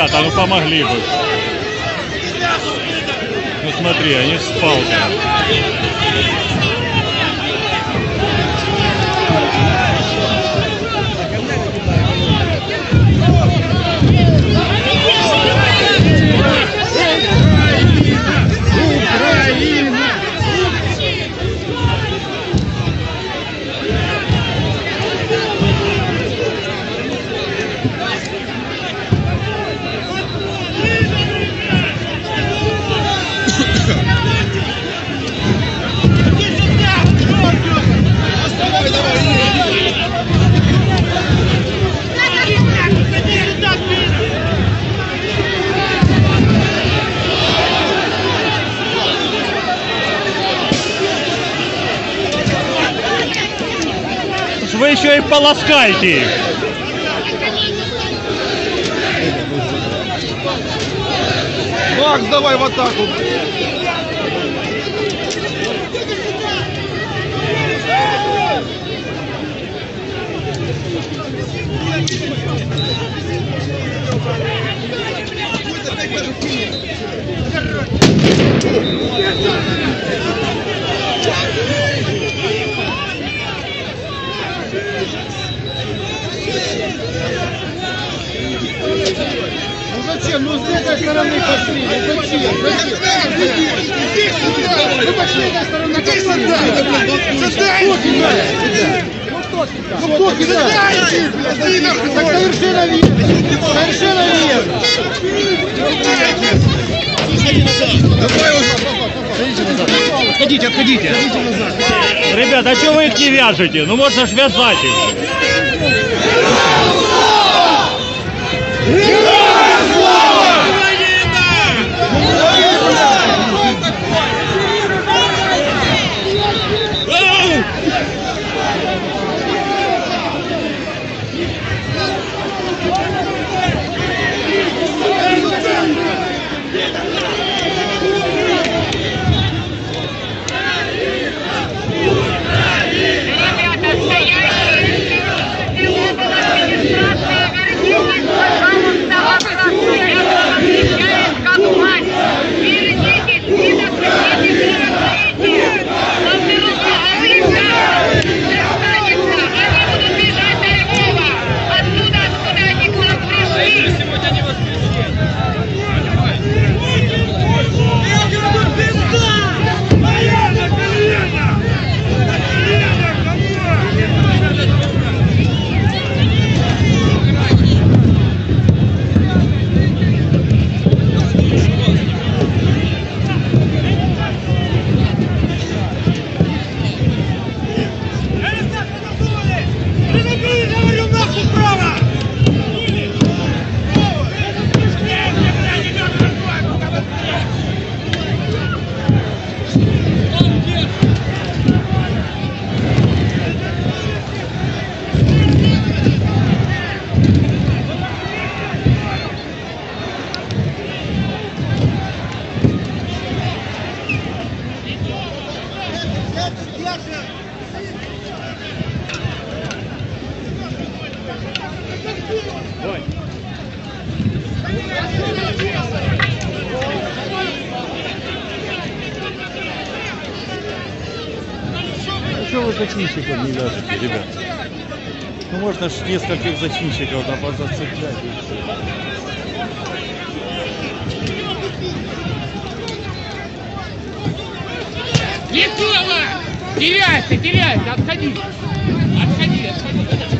ребята, ну помогли бы. Ну смотри, они с палкой. Еще и полоскайте их. Макс, давай в атаку. Ну зачем? Ну с этой стороны пошли. Ну зачем? Зачем? Ну пошли с этой стороны пошли. Ну кто кидает? Так совершенно верно. Совершенно верно. Отходите, отходите. Ребята, а что вы их не вяжете? Ну можно ж вязать их. Ребята, Вы зачинщиков не вяжете, ребят? Ну можно ж нескольких зачинщиков там позацеплять. Летова! Теряйся, теряйся, отходи! Отходи, отходи!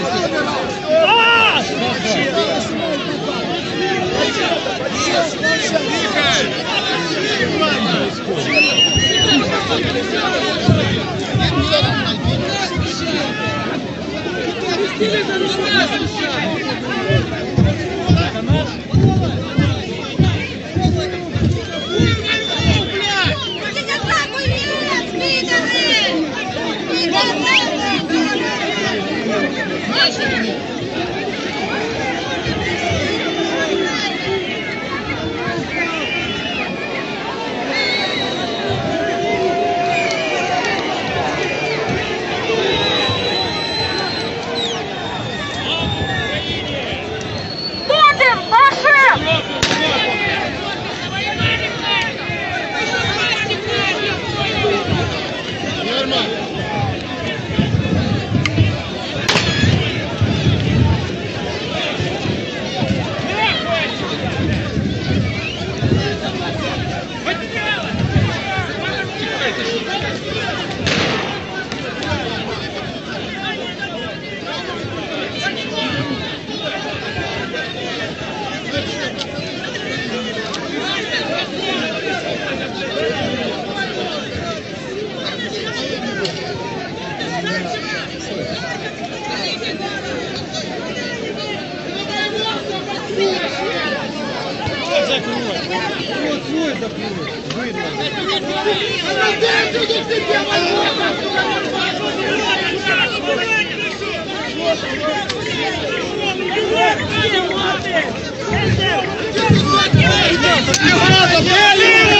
Будем, Видно. Забрали!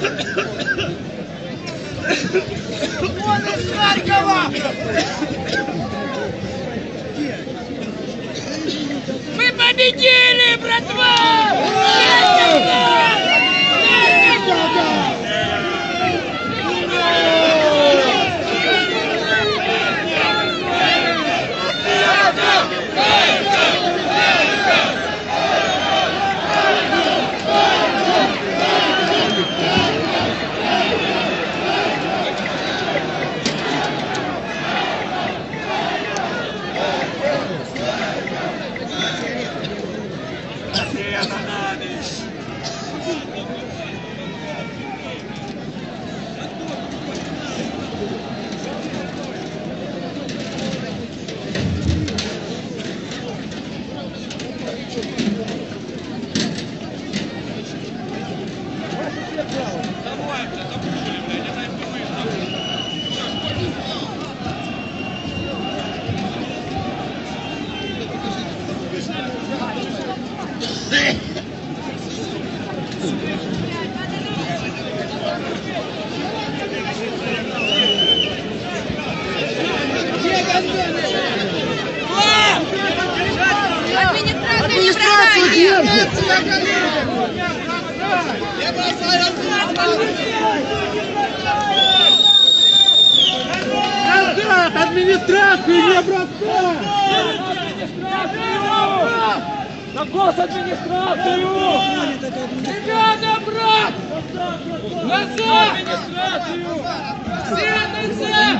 пацаны! Мы победили, братва! Администрацию не бросай! На гос администрацию! Ребята, брат! Назад! Администрацию! Все назад!